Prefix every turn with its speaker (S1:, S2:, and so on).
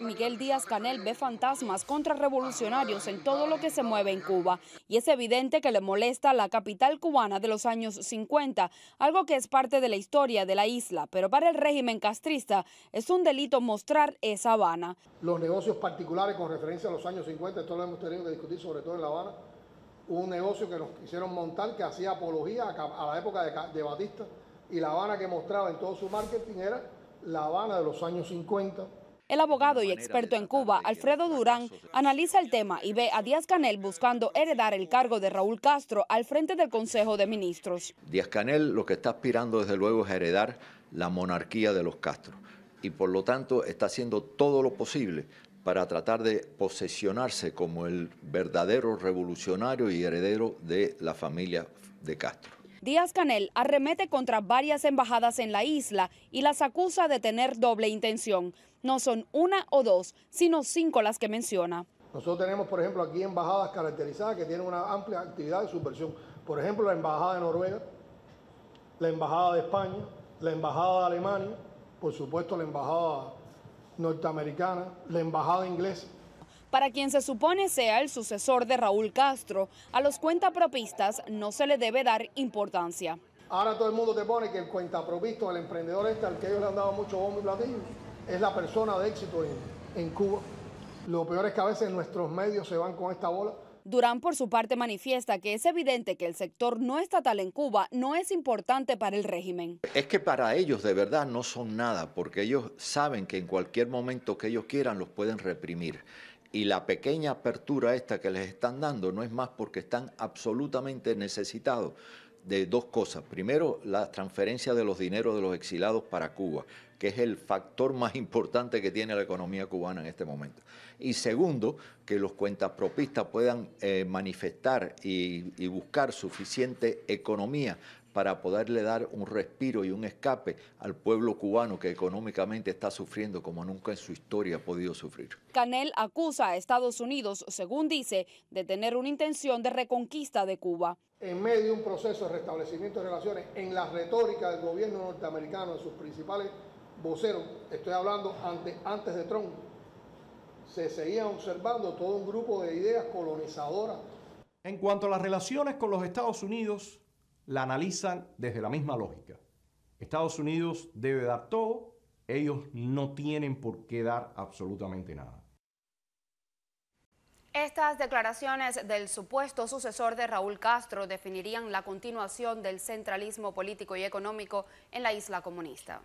S1: Miguel Díaz Canel ve fantasmas contrarrevolucionarios en todo lo que se mueve en Cuba y es evidente que le molesta la capital cubana de los años 50, algo que es parte de la historia de la isla, pero para el régimen castrista es un delito mostrar esa Habana.
S2: Los negocios particulares con referencia a los años 50, esto lo hemos tenido que discutir sobre todo en La Habana, un negocio que nos quisieron montar que hacía apología a la época de, de Batista y La Habana que mostraba en todo su marketing era La Habana de los años 50
S1: el abogado y experto en Cuba, Alfredo Durán, analiza el tema y ve a Díaz Canel buscando heredar el cargo de Raúl Castro al frente del Consejo de Ministros.
S3: Díaz Canel lo que está aspirando desde luego es heredar la monarquía de los Castro y por lo tanto está haciendo todo lo posible para tratar de posesionarse como el verdadero revolucionario y heredero de la familia de Castro.
S1: Díaz Canel arremete contra varias embajadas en la isla y las acusa de tener doble intención. No son una o dos, sino cinco las que menciona.
S2: Nosotros tenemos, por ejemplo, aquí embajadas caracterizadas que tienen una amplia actividad de subversión. Por ejemplo, la Embajada de Noruega, la Embajada de España, la Embajada de Alemania, por supuesto la Embajada norteamericana, la Embajada inglesa
S1: para quien se supone sea el sucesor de Raúl Castro, a los cuentapropistas no se le debe dar importancia.
S2: Ahora todo el mundo te pone que el cuentapropisto, el emprendedor este al que ellos le han dado mucho bombo y platillo, es la persona de éxito en, en Cuba. Lo peor es que a veces nuestros medios se van con esta bola
S1: Durán, por su parte, manifiesta que es evidente que el sector no estatal en Cuba no es importante para el régimen.
S3: Es que para ellos de verdad no son nada, porque ellos saben que en cualquier momento que ellos quieran los pueden reprimir. Y la pequeña apertura esta que les están dando no es más porque están absolutamente necesitados de dos cosas. Primero, la transferencia de los dineros de los exilados para Cuba, que es el factor más importante que tiene la economía cubana en este momento. Y segundo, que los cuentapropistas puedan eh, manifestar y buscar suficiente economía para poderle dar un respiro y un escape al pueblo cubano que económicamente está sufriendo como nunca en su historia ha podido sufrir.
S1: Canel acusa a Estados Unidos, según dice, de tener una intención de reconquista de Cuba.
S2: En medio de un proceso de restablecimiento de relaciones, en la retórica del gobierno norteamericano, de sus principales voceros, estoy hablando antes de Trump, se seguía observando todo un grupo de ideas colonizadoras.
S4: En cuanto a las relaciones con los Estados Unidos, la analizan desde la misma lógica. Estados Unidos debe dar todo, ellos no tienen por qué dar absolutamente nada.
S1: Estas declaraciones del supuesto sucesor de Raúl Castro definirían la continuación del centralismo político y económico en la isla comunista.